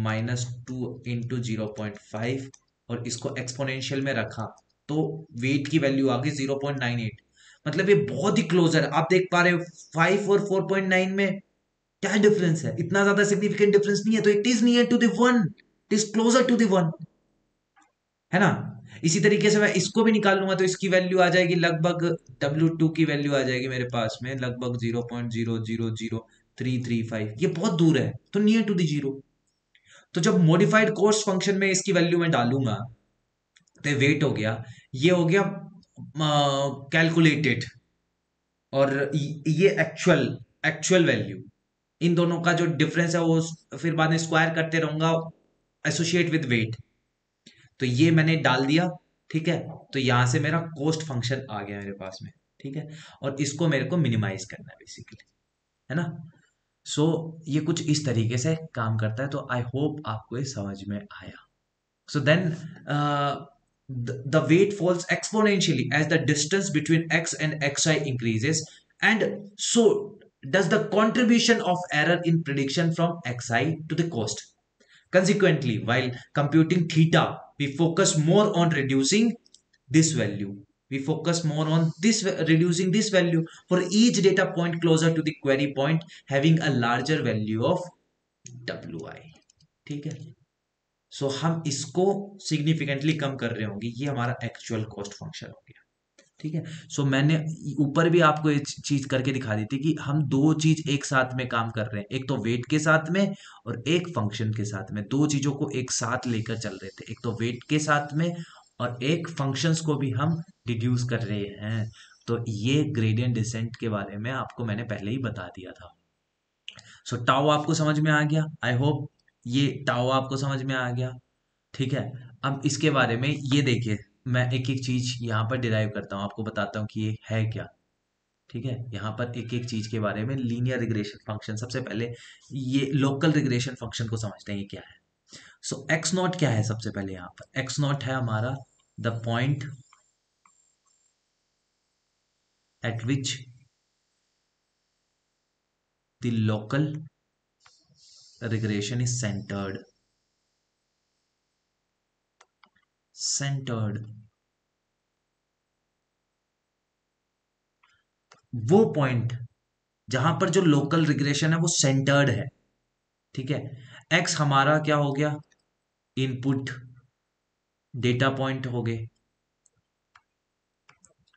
minus two into zero point five और इसको एक्सपोनेंशियल में रखा तो वेट की वैल्यू आ गई ज़ीरो पॉइंट नाइन एट मतलब ये बहुत ही क्लोजर आप देख पा रहे हो फाइव और फोर पॉइंट नाइन में क्या डिफरेंस है? इतना ज़्यादा सिग्निफिकेंट डिफरेंस नहीं है तो it is near to one it is closer to one है ना? इसी तरीके से मैं इसको भी निकाल लूँगा तो इसकी वैल्यू आ जाएगी लगभग W2 की वैल्यू आ जाएगी मेरे पास में, लगभग zero point zero zero zero three three five ये बहुत दूर है तो नियर टू दी ज़ीरो तो जब मॉडिफाइड कोर्स फ़ंक्शन में इसकी वैल्यू में डालूँगा तो वेट हो गया. ये हो गया कैलकुलेटेड और ये एक्चुअल एक्चुअल वैल्यू इन दोनों का जो डिफरेंस है वो फिर बाद में स्क्वायर करते रहूँगा एसोसिएट विद वेट तो ये मैंने डाल दिया ठीक है? तो यहाँ से मेरा कोस्ट फ़ंक्शन आ गया मेरे पास में ठीक है? और इसको मेरे को मिनिमाइज करना है बेसिकली है ना? सो so, ये कुछ इस तरीके से काम करता है तो आई होप आपको ये समझ में आया। So then the weight falls falls as the distance between x and x i increases and so does the contribution of error in prediction from xi to the cost consequently while computing theta we focus more on reducing this value we focus more on this reducing this value for each data point closer to the query point having a larger value of wi ठीक है सो so, हम इसको significantly कम कर रहे होंगे ये हमारा actual cost function हो गया ठीक है? सो so, मैंने ऊपर भी आपको एक चीज़ करके दिखा दी थी कि हम दो चीज़ एक साथ में काम कर रहे हैं। एक तो वेट के साथ में और एक फ़ंक्शन के साथ में। दो चीज़ों को एक साथ लेकर चल रहे थे। एक तो वेट के साथ में और एक फ़ंक्शंस को भी हम डिड्यूस कर रहे हैं। तो ये ग्रेडियंट डिसेंट के बारे में आपको मैंने पहले ही बता दिया था। सो so, टाओ आपको समझ में आ गया? आई होप ये टाओ आपको समझ में आ गया। ठीक है? अब इसके बारे में ये देखिए। मैं एक एक चीज़ यहाँ पर डिराइव करता हूँ। आपको बताता हूँ कि ये है क्या। ठीक है? यहाँ पर एक एक चीज़ के बारे में लीनियर रिग्रेशन फ़ंक्शन सबसे पहले ये लोकल रिग्रेशन फ़ंक्शन को समझते हैं ये क्या है। सो एक्स नॉट क्या है सबसे पहले यहाँ पर? एक्स नॉट है हमारा the point at which the local regression is centered centered वो पॉइंट जहाँ पर जो लोकल रिग्रेशन है, वो सेंटर्ड है। ठीक है? एक्स हमारा क्या हो गया? इनपुट डेटा पॉइंट हो गए।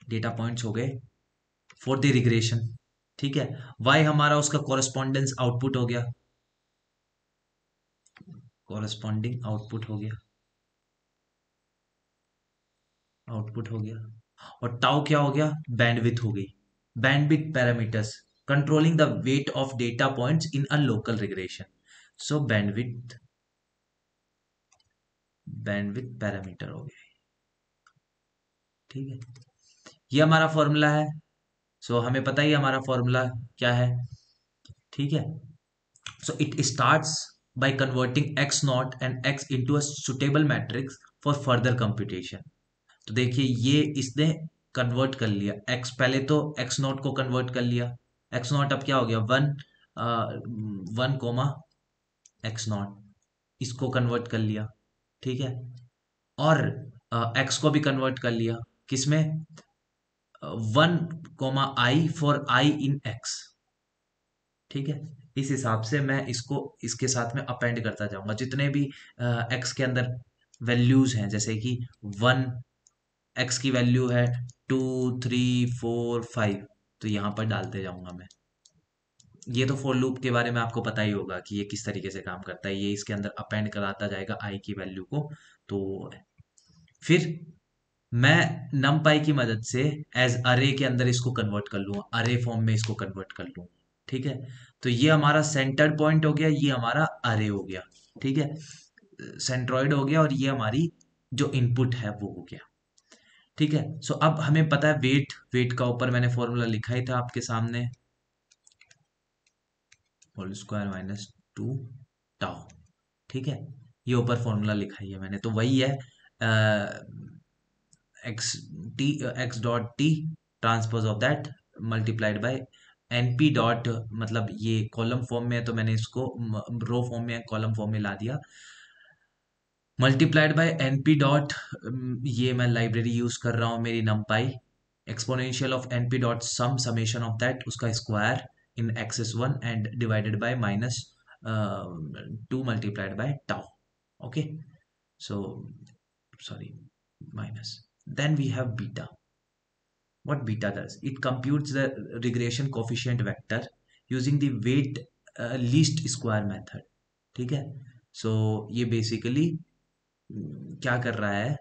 डेटा पॉइंट्स हो गए फॉर द रिग्रेशन ठीक है? वाई हमारा उसका कॉरेस्पॉन्डेंस आउटपुट हो गया। कॉरेस्पॉन्डिंग आउटपुट हो गया। आउटपुट हो गया। और टाउ क्या हो गया? बैंडविथ हो गई। Bandwidth parameters controlling the weight of data points in a local regression so bandwidth bandwidth parameter हो गए ठीक है। ये हमारा फॉर्मूला है। सो so, हमें पता ही हमारा फॉर्मूला क्या है? ठीक है। So it start by converting x not and x into a matrix for further computation तो देखिए ये इसने कन्वर्ट कर लिया। एक्स पहले तो एक्स नॉट को कन्वर्ट कर लिया। एक्स नॉट अब क्या हो गया? One one comma x not इसको कन्वर्ट कर लिया। ठीक है? और एक्स को भी कन्वर्ट कर लिया। किसमें one comma i for i in x ठीक है? इस हिसाब से मैं इसको इसके साथ में अपेंड करता जाऊँगा। जितने भी एक्स uh, के अंदर वैल्यूज़ हैं जैसे कि वन एक्स की वैल्यू है टू थ्री फोर फाइव तो यहाँ पर डालते जाऊँगा मैं। ये तो फॉर लूप के बारे में आपको पता ही होगा कि ये किस तरीके से काम करता है। ये इसके अंदर अपेंड कराता जाएगा आई की वैल्यू को। तो फिर मैं नम पाई की मदद से एज अरे के अंदर इसको कन्वर्ट कर लूँ अरे फॉर्म में इसको कन्वर्ट कर लूँ। ठीक है? तो ये हमारा सेंटर पॉइंट हो गया, ये हमारा अरे हो गया। ठीक है? सेंट्रॉइड हो गया और ये हमारी जो इनपुट है वो हो गया। ठीक है? सो अब हमें पता है वेट वेट का ऊपर मैंने फॉर्मूला लिखा ही था आपके सामने। Whole square minus two tau ठीक है? ये ऊपर फॉर्मूला लिखा ही है मैंने। तो वही है x t x dot t transpose of that multiplied by NP dot मतलब ये कॉलम फॉर्म में है तो मैंने इसको रो फॉर्म में कॉलम फॉर्म में ला दिया। Multiplied by N P dot ये मैं लाइब्रेरी यूज़ कर रहा हूँ मेरी numpy exponential of N P dot sum summation of that उसका square in axis one and divided by minus two multiplied by tau okay so sorry minus then we have beta it computes the regression coefficient vector using the weight uh, least square method. ठीक है? सो so, ये basically क्या कर रहा है?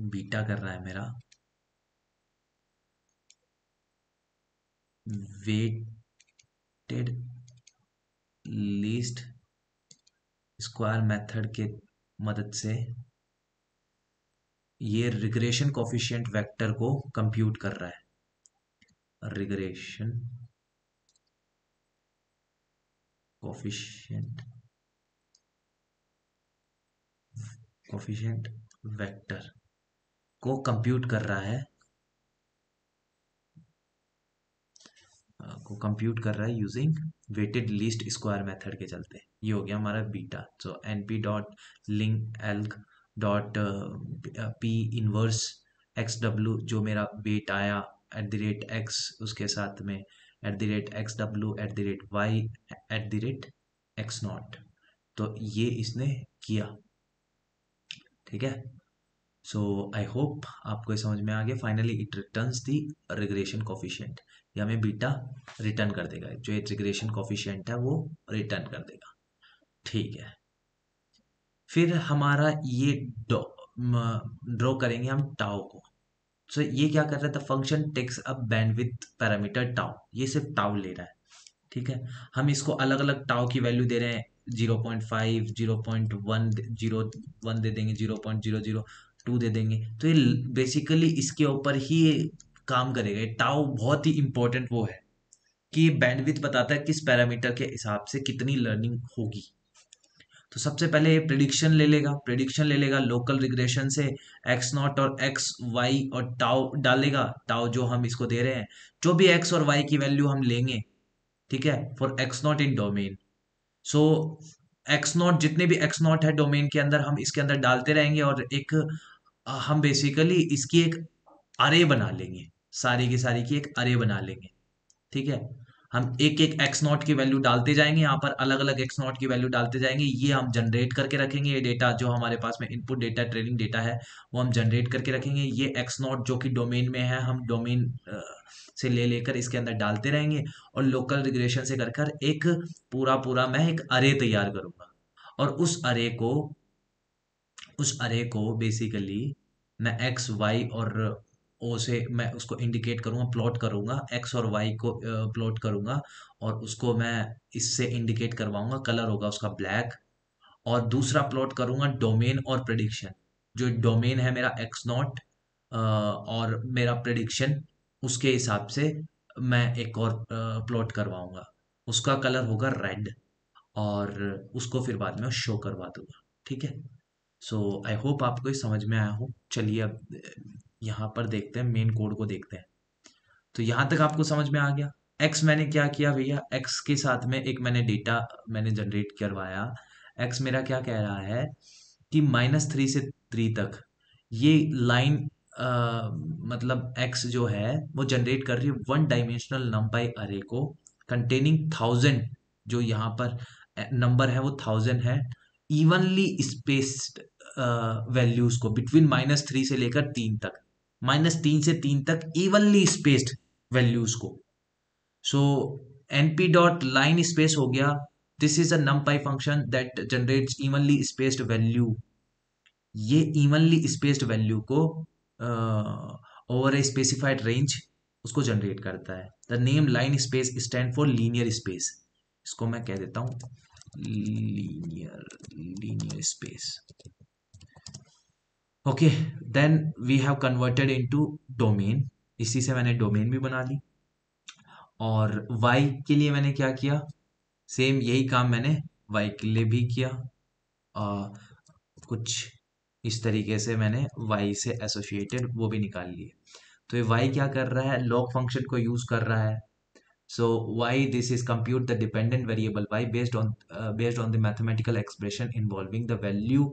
Beta कर रहा है मेरा। वेटेड लीस्ट स्क्वायर मेथड के मदद से ये रिग्रेशन कॉफिशियंट वेक्टर को कंप्यूट कर रहा है। रिग्रेशन कोफिशिएंट कोफिशिएंट वेक्टर को कंप्यूट कर रहा है को कंप्यूट कर रहा है using weighted least square method के चलते। ये हो गया हमारा beta so N P dot linalg dot P inverse x W जो मेरा वेट आया एट द रेट एक्स उसके साथ में at the rate x W at the rate y at the rate x not तो ये इसने किया। ठीक है? सो आई होप आपको समझ में आ गया। Finally it return the regression coefficient ये हमें बीटा रिटर्न कर देगा। जो रिग्रेशन कॉफिशियंट है वो रिटर्न कर देगा। ठीक है। फिर हमारा ये ड्रॉ करेंगे हम टाओ को। सो so, ये क्या कर रहा the function takes a bandwidth parameter tau ये सिर्फ़ टाउ ले रहा है। ठीक है? हम इसको अलग अलग टाउ की वैल्यू दे रहे हैं। Zero point five, zero point one zero one दे देंगे, zero point zero zero two दे देंगे। तो ये बेसिकली इसके ऊपर ही काम करेगा। ये टाउ बहुत ही इंपॉर्टेंट वो है कि बैंडविथ बताता है किस पैरामीटर के हिसाब से कितनी लर्निंग होगी। तो सबसे पहले प्रिडिक्शन ले लेगा। प्रिडिक्शन ले लेगा लोकल रिग्रेशन से एक्स नॉट और एक्स वाई और टाउ डालेगा। टाउ जो हम इसको दे रहे हैं। जो भी एक्स और वाई की वैल्यू हम लेंगे, ठीक है? For x not in domain so x not जितने भी एक्स नॉट है डोमेन के अंदर, हम इसके अंदर डालते रहेंगे और एक हम बेसिकली इसकी एक अरे बना लेंगे। सारी की सारी की एक अरे बना लेंगे। ठीक है? हम एक एक एक्स नॉट की वैल्यू डालते जाएँगे, यहाँ पर अलग अलग एक्स नॉट की वैल्यू डालते जाएँगे, ये हम जनरेट करके रखेंगे, ये डेटा जो हमारे पास में इनपुट डेटा ट्रेनिंग डेटा है, वो हम जनरेट करके रखेंगे, ये एक्स नॉट जो कि डोमेन में है, हम डोमेन से ले लेकर इसके अंदर डालते रहेंगे और लोकल रिग्रेशन से कर कर एक पूरा पूरा मैं एक अरे तैयार करूँगा। और उस अरे को, उस अरे को बेसिकली मैं एक्स वाई और ओ से मैं उसको इंडिकेट करूँगा प्लॉट करूँगा एक्स और वाई को प्लॉट करूँगा और उसको मैं इससे इंडिकेट करवाऊँगा कलर होगा उसका ब्लैक और दूसरा प्लॉट करूँगा डोमेन और प्रडिक्शन जो डोमेन है मेरा एक्स नॉट और मेरा प्रडिक्शन उसके हिसाब से मैं एक और प्लॉट करवाऊँगा। उसका कलर होगा रेड और उसको फिर बाद में शो करवा दूँगा। ठीक है? सो आई होप आपको समझ में आया हो। चलिए अब यहाँ पर देखते हैं मेन कोड को देखते हैं। तो यहाँ तक आपको समझ में आ गया। एक्स मैंने क्या किया भैया? एक्स के साथ में एक मैंने डेटा मैंने जनरेट करवाया। एक्स मेरा क्या कह रहा है कि माइनस थ्री से थ्री तक ये लाइन मतलब एक्स जो है, वो जनरेट कर रही है वन डायमेंशनल नंबाई अरे को। कंटेनिंग थाउज़ेंड जो यहाँ पर नंबर है वो थाउज़ेंड है। इवनली स्पेस्ड वैल्यूज़ को बिटवीन माइनस थ्री से लेकर तीन तक। माइनस तीन से तीन तक इवनली स्पेस्ड वैल्यूज़ को। So NP dot line space हो गया। This is a numpy function that generates evenly spaced value ये इवनली स्पेस्ड वैल्यू को ओवर ए स्पेसिफाइड रेंज उसको जनरेट करता है। The name line space stand for linear space इसको मैं कह देता हूँ। Linear linear space okay then we have converted into domain इसी से मैंने डोमेन भी बना ली। और वाई के लिए मैंने क्या किया? सेम यही काम मैंने y के लिए भी किया। आ, कुछ इस तरीके से मैंने वाई से एसोसिएटेड वो भी निकाल लिए। तो ये वाई क्या कर रहा है? लॉग फ़ंक्शन को यूज़ कर रहा है। Why this is compute the dependent variable y based on uh, based on the mathematical expression involving the value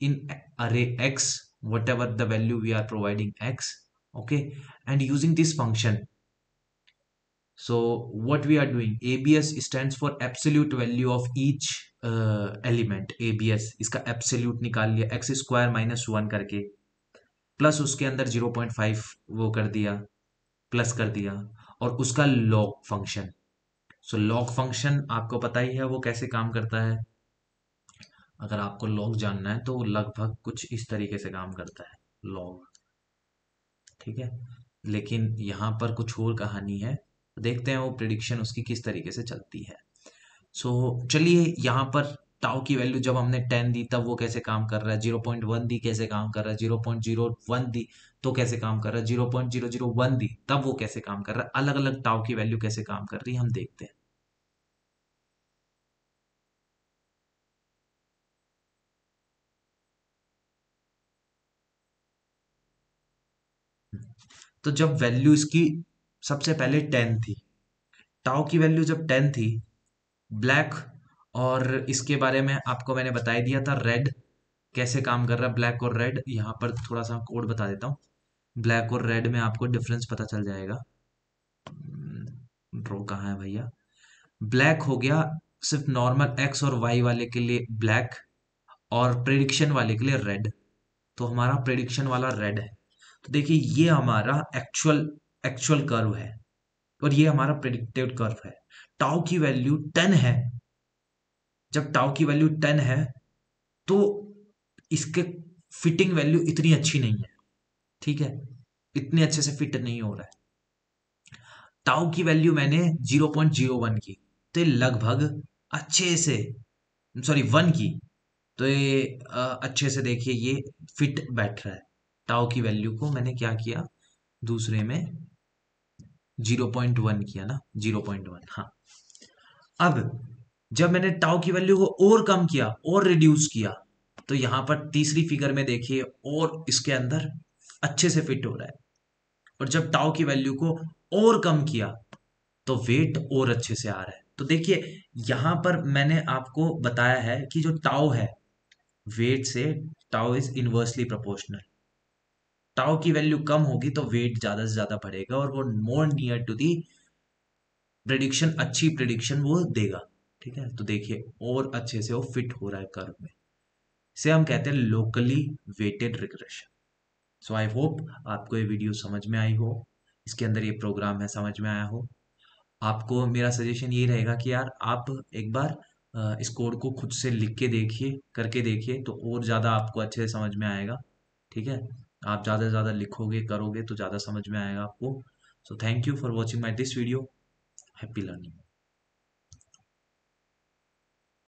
in array x whatever the value we are providing x okay and using this function so what we are doing abs stands for absolute value of each uh, element abs इसका absolute निकाल लिया x square minus one करके plus उसके अंदर 0.5 वो कर दिया plus कर दिया और उसका log function so log function आपको पता ही है वो कैसे काम करता है अगर आपको लॉग जानना है तो लगभग कुछ इस तरीके से काम करता है लॉग ठीक है? लेकिन यहाँ पर कुछ और कहानी है। देखते हैं वो प्रिडिक्शन उसकी किस तरीके से चलती है। सो so, चलिए यहाँ पर टाउ की वैल्यू जब हमने टेन दी तब वो कैसे काम कर रहा है? ज़ीरो पॉइंट वन दी कैसे काम कर रहा है? ज़ीरो पॉइंट ज़ीरो वन दी तो कैसे काम कर रहा है? Zero point zero zero one दी तब वो कैसे काम कर रहा है? अलग अलग टाउ की वैल्यू कैसे काम कर रही है हम देखते हैं। तो जब वैल्यू इसकी सबसे पहले टेन थी टाओ की वैल्यू जब टेन थी ब्लैक और इसके बारे में आपको मैंने बता दिया था रेड कैसे काम कर रहा है ब्लैक और रेड यहाँ पर थोड़ा सा कोड बता देता हूँ। ब्लैक और रेड में आपको डिफरेंस पता चल जाएगा। ड्रॉ कहाँ है भैया? ब्लैक हो गया सिर्फ़ नॉर्मल एक्स और वाई वाले के लिए ब्लैक और प्रिडिक्शन वाले के लिए रेड तो हमारा प्रिडिक्शन वाला रेड है। तो देखिए, ये हमारा एक्चुअल एक्चुअल कर्व है और ये हमारा प्रिडिक्टेड कर्व है। टाउ की वैल्यू टेन है। जब टाउ की वैल्यू टेन है तो इसके फिटिंग वैल्यू इतनी अच्छी नहीं है। ठीक है? इतने अच्छे से फिट नहीं हो रहा है। टाउ की वैल्यू मैंने 0.01 की तो ये लगभग अच्छे से सॉरी वन की तो ये अच्छे से देखिए, ये फिट बैठ रहा है। टाउ की वैल्यू को मैंने क्या किया? दूसरे में ज़ीरो पॉइंट वन किया ना ज़ीरो पॉइंट वन हाँ। अब, जब मैंने टाउ की वैल्यू को और कम किया, और रिड्यूस किया तो यहाँ पर तीसरी फिगर में देखिए, और इसके अंदर अच्छे से फिट हो रहा है। और जब टाउ की वैल्यू को और कम किया तो वेट और अच्छे से आ रहा है। तो देखिए, यहाँ पर मैंने आपको बताया है कि जो टाउ है वेट से tau is inversely proportional tau की वैल्यू कम होगी तो वेट ज़्यादा से ज़्यादा बढ़ेगा और वो more near to the prediction अच्छी प्रिडिक्शन वो देगा। ठीक है? तो देखिए, और अच्छे से वो फिट हो रहा है कर्व में। इसे हम कहते हैं locally weighted regression so I hope आपको ये वीडियो समझ में आई हो। इसके अंदर ये प्रोग्राम है, समझ में आया हो। आपको, मेरा सजेशन ये रहेगा कि यार आप एक बार इस कोड को खुद से लिख के देखिए, करके देखिए तो और ज़्यादा आपको अच्छे से समझ में आएगा। ठीक है? आप ज़्यादा से ज़्यादा लिखोगे, करोगे तो ज़्यादा समझ में आएगा आपको। So thank you for watching my this video happy learning